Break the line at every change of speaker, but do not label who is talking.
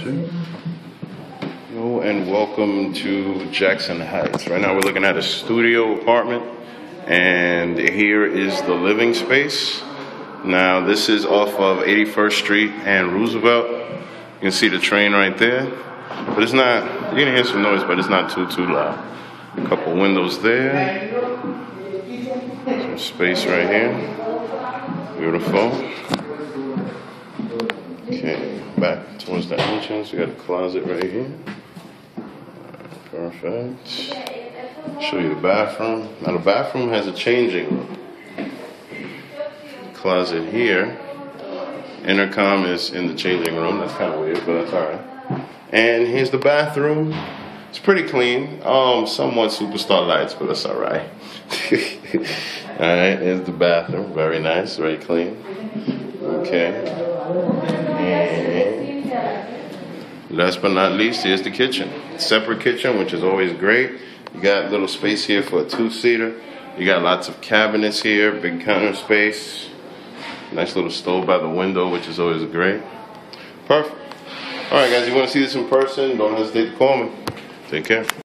two. Hello and welcome to Jackson Heights. Right now we're looking at a studio apartment and here is the living space. Now this is off of 81st Street and Roosevelt. You can see the train right there. But it's not, you're gonna hear some noise, but it's not too, too loud. A couple windows there. Some space right here. Beautiful. Okay, back towards the entrance. We got a closet right here. Perfect. Show you the bathroom. Now the bathroom has a changing room. Closet here. Intercom is in the changing room. That's kind of weird, but that's all right. And here's the bathroom. It's pretty clean. Um, somewhat superstar lights, but that's all right. all right, here's the bathroom. Very nice, very clean. Okay. And last but not least, is the kitchen. Separate kitchen, which is always great. You got little space here for a two-seater. You got lots of cabinets here, big counter space. Nice little stove by the window, which is always great. Perfect. All right, guys, you want to see this in person? Don't hesitate to call me. Take care.